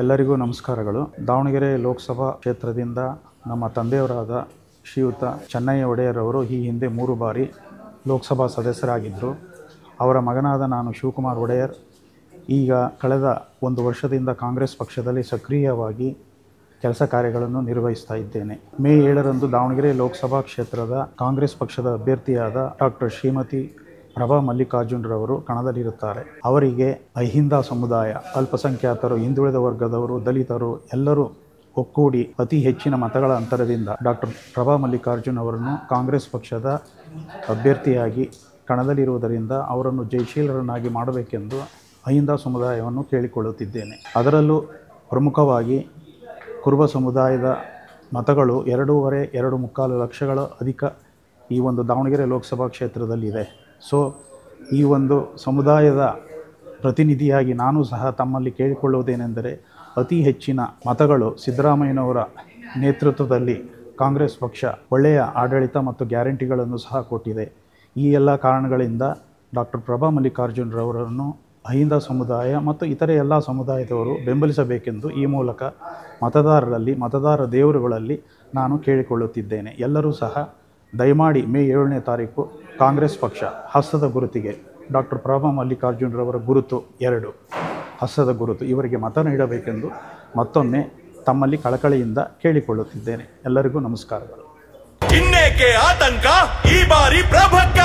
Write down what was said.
ಎಲ್ಲರಿಗೂ ನಮಸ್ಕಾರಗಳು. ದಾವಣಗೆರೆ ಲೋಕಸಭಾ ಕ್ಷೇತ್ರದಿಂದ ನಮ್ಮ ತಂದೆಯವರಾದ ಶ್ರೀಯುತ ಚೆನ್ನಯ್ಯ ಒಡೆಯರವರು ಈ ಹಿಂದೆ ಮೂರು ಬಾರಿ ಲೋಕಸಭಾ ಸದಸ್ಯರಾಗಿದ್ದರು. ಅವರ ಮಗನಾದ ನಾನು ಶಿವಕುಮಾರ್ ಒಡೆಯರ್. ಈಗ ಕಳೆದ ಒಂದು ವರ್ಷದಿಂದ ಕಾಂಗ್ರೆಸ್ ಪಕ್ಷದಲ್ಲಿ ಸಕ್ರಿಯವಾಗಿ ಕೆಲಸ ಕಾರ್ಯಗಳನ್ನು ನಿರ್ವಹಿಸ್ತಾ ಇದ್ದೇನೆ. ಮೇ ಏಳರಂದು ದಾವಣಗೆರೆ ಲೋಕಸಭಾ ಕ್ಷೇತ್ರದ ಕಾಂಗ್ರೆಸ್ ಪಕ್ಷದ ಅಭ್ಯರ್ಥಿಯಾದ ಡಾಕ್ಟರ್ ಶ್ರೀಮತಿ ಪ್ರಭಾ ಮಲ್ಲಿಕಾರ್ಜುನರವರು ಕಣದಲ್ಲಿರುತ್ತಾರೆ. ಅವರಿಗೆ ಅಹಿಂದ ಸಮುದಾಯ, ಅಲ್ಪಸಂಖ್ಯಾತರು, ಹಿಂದುಳಿದ ವರ್ಗದವರು, ದಲಿತರು ಎಲ್ಲರೂ ಒಕ್ಕೂಡಿ ಅತಿ ಹೆಚ್ಚಿನ ಮತಗಳ ಅಂತರದಿಂದ ಡಾಕ್ಟರ್ ಪ್ರಭಾ ಮಲ್ಲಿಕಾರ್ಜುನ್ ಅವರನ್ನು ಕಾಂಗ್ರೆಸ್ ಪಕ್ಷದ ಅಭ್ಯರ್ಥಿಯಾಗಿ ಕಣದಲ್ಲಿರುವುದರಿಂದ ಅವರನ್ನು ಜಯಶೀಲರನ್ನಾಗಿ ಮಾಡಬೇಕೆಂದು ಅಹಿಂದ ಸಮುದಾಯವನ್ನು ಕೇಳಿಕೊಳ್ಳುತ್ತಿದ್ದೇನೆ. ಅದರಲ್ಲೂ ಪ್ರಮುಖವಾಗಿ ಕುರುಬ ಸಮುದಾಯದ ಮತಗಳು ಎರಡೂವರೆ, ಎರಡು ಮುಕ್ಕಾಲು ಲಕ್ಷಗಳ ಅಧಿಕ ಈ ಒಂದು ದಾವಣಗೆರೆ ಲೋಕಸಭಾ ಕ್ಷೇತ್ರದಲ್ಲಿದೆ. ಸೊ ಈ ಒಂದು ಸಮುದಾಯದ ಪ್ರತಿನಿಧಿಯಾಗಿ ನಾನು ಸಹ ತಮ್ಮಲ್ಲಿ ಕೇಳಿಕೊಳ್ಳುವುದೇನೆಂದರೆ, ಅತಿ ಹೆಚ್ಚಿನ ಮತಗಳು ಸಿದ್ದರಾಮಯ್ಯನವರ ನೇತೃತ್ವದಲ್ಲಿ ಕಾಂಗ್ರೆಸ್ ಪಕ್ಷ ಒಳ್ಳೆಯ ಆಡಳಿತ ಮತ್ತು ಗ್ಯಾರಂಟಿಗಳನ್ನು ಸಹ ಕೊಟ್ಟಿದೆ. ಈ ಎಲ್ಲ ಕಾರಣಗಳಿಂದ ಡಾಕ್ಟರ್ ಪ್ರಭಾ ಮಲ್ಲಿಕಾರ್ಜುನರವರನ್ನು ಅಹಿಂದ ಸಮುದಾಯ ಮತ್ತು ಇತರೆ ಎಲ್ಲ ಸಮುದಾಯದವರು ಬೆಂಬಲಿಸಬೇಕೆಂದು ಈ ಮೂಲಕ ಮತದಾರರಲ್ಲಿ, ಮತದಾರ ದೇವರುಗಳಲ್ಲಿ ನಾನು ಕೇಳಿಕೊಳ್ಳುತ್ತಿದ್ದೇನೆ. ಎಲ್ಲರೂ ಸಹ ದಯಮಾಡಿ ಮೇ ಏಳನೇ ತಾರೀಕು ಕಾಂಗ್ರೆಸ್ ಪಕ್ಷ ಹಸ್ತದ ಗುರುತಿಗೆ ಡಾಕ್ಟರ್ ಪ್ರಭಾ ಮಲ್ಲಿಕಾರ್ಜುನರವರ ಗುರುತು ಎರಡು ಹಸ್ತದ ಗುರುತು. ಇವರಿಗೆ ಮತ ನೀಡಬೇಕೆಂದು ಮತ್ತೊಮ್ಮೆ ತಮ್ಮಲ್ಲಿ ಕಳಕಳಿಯಿಂದ ಕೇಳಿಕೊಳ್ಳುತ್ತಿದ್ದೇನೆ. ಎಲ್ಲರಿಗೂ ನಮಸ್ಕಾರಗಳು. ಇನ್ನೇಕೆ ಆತಂಕ? ಈ ಬಾರಿ ಪ್ರಭಕ್ಕ